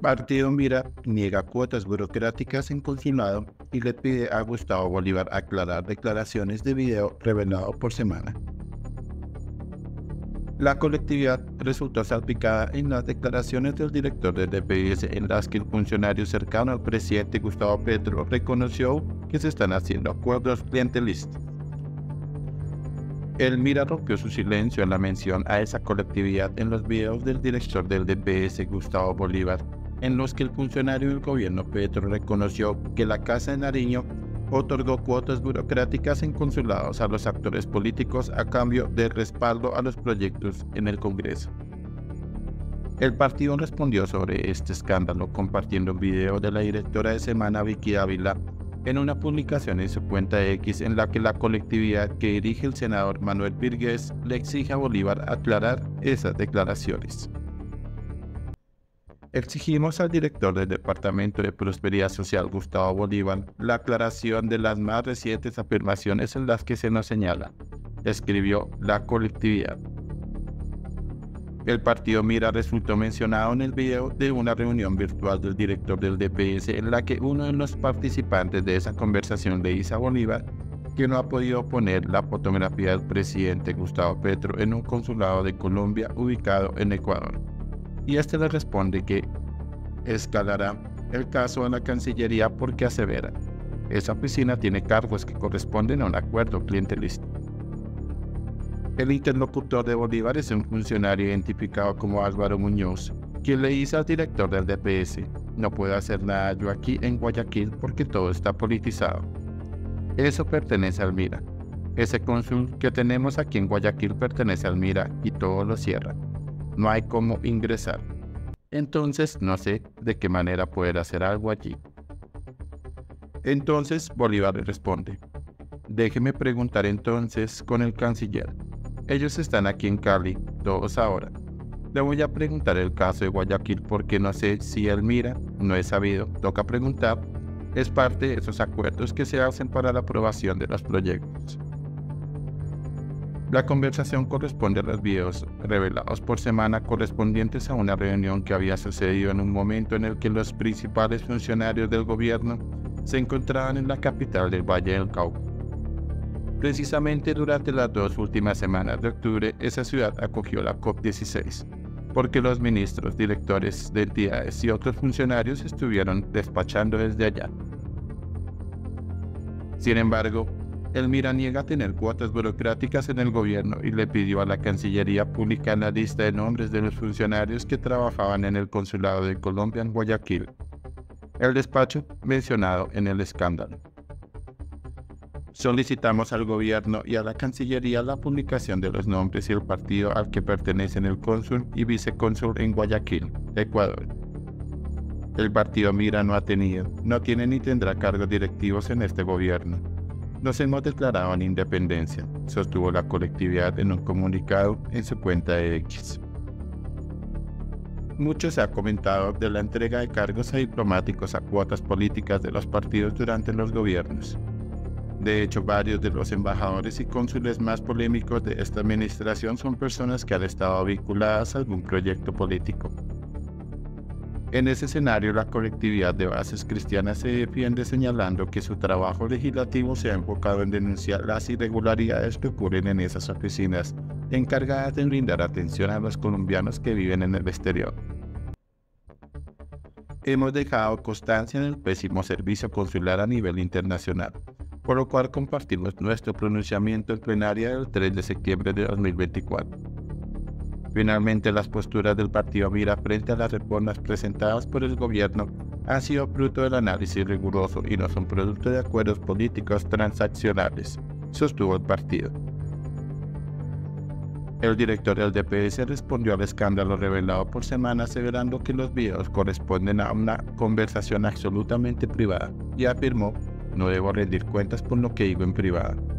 Partido Mira niega cuotas burocráticas en consulado y le pide a Gustavo Bolívar aclarar declaraciones de video revelado por semana. La colectividad resultó salpicada en las declaraciones del director del DPS en las que el funcionario cercano al presidente Gustavo Petro reconoció que se están haciendo acuerdos clientelistas. El Mira rompió su silencio en la mención a esa colectividad en los videos del director del DPS Gustavo Bolívar en los que el funcionario del gobierno Petro reconoció que la Casa de Nariño otorgó cuotas burocráticas en consulados a los actores políticos a cambio de respaldo a los proyectos en el Congreso. El partido respondió sobre este escándalo compartiendo un video de la directora de Semana Vicky Ávila en una publicación en su cuenta X en la que la colectividad que dirige el senador Manuel Virgués le exige a Bolívar aclarar esas declaraciones. Exigimos al director del Departamento de Prosperidad Social, Gustavo Bolívar, la aclaración de las más recientes afirmaciones en las que se nos señala, escribió la colectividad. El partido Mira resultó mencionado en el video de una reunión virtual del director del DPS en la que uno de los participantes de esa conversación le dice a Bolívar que no ha podido poner la fotografía del presidente Gustavo Petro en un consulado de Colombia ubicado en Ecuador y este le responde que escalará el caso a la Cancillería porque asevera, esa oficina tiene cargos que corresponden a un acuerdo clientelista. El interlocutor de Bolívar es un funcionario identificado como Álvaro Muñoz, quien le dice al director del DPS, no puedo hacer nada yo aquí en Guayaquil porque todo está politizado. Eso pertenece al Mira. Ese cónsul que tenemos aquí en Guayaquil pertenece al Mira y todo lo cierra no hay cómo ingresar. Entonces no sé de qué manera poder hacer algo allí. Entonces Bolívar le responde, déjeme preguntar entonces con el canciller. Ellos están aquí en Cali, todos ahora. Le voy a preguntar el caso de Guayaquil porque no sé si él mira, no he sabido, toca preguntar. Es parte de esos acuerdos que se hacen para la aprobación de los proyectos. La conversación corresponde a los videos revelados por semana correspondientes a una reunión que había sucedido en un momento en el que los principales funcionarios del gobierno se encontraban en la capital del Valle del Cauca. Precisamente durante las dos últimas semanas de octubre, esa ciudad acogió la COP16, porque los ministros, directores de entidades y otros funcionarios estuvieron despachando desde allá. Sin embargo, Elmira niega tener cuotas burocráticas en el gobierno y le pidió a la Cancillería publicar la lista de nombres de los funcionarios que trabajaban en el Consulado de Colombia en Guayaquil, el despacho mencionado en el escándalo. Solicitamos al gobierno y a la Cancillería la publicación de los nombres y el partido al que pertenecen el cónsul y vicecónsul en Guayaquil, Ecuador. El partido Mira no ha tenido, no tiene ni tendrá cargos directivos en este gobierno. Nos hemos declarado en independencia, sostuvo la colectividad en un comunicado en su cuenta de X. Mucho se ha comentado de la entrega de cargos a diplomáticos a cuotas políticas de los partidos durante los gobiernos. De hecho, varios de los embajadores y cónsules más polémicos de esta administración son personas que han estado vinculadas a algún proyecto político. En ese escenario, la colectividad de bases cristianas se defiende señalando que su trabajo legislativo se ha enfocado en denunciar las irregularidades que ocurren en esas oficinas, encargadas de brindar atención a los colombianos que viven en el exterior. Hemos dejado constancia en el pésimo servicio consular a nivel internacional, por lo cual compartimos nuestro pronunciamiento en plenaria del 3 de septiembre de 2024 Finalmente, las posturas del partido Mira frente a las reformas presentadas por el gobierno han sido fruto del análisis riguroso y no son producto de acuerdos políticos transaccionales, sostuvo el partido. El director del DPS respondió al escándalo revelado por semana aseverando que los videos corresponden a una conversación absolutamente privada y afirmó, no debo rendir cuentas por lo que digo en privado.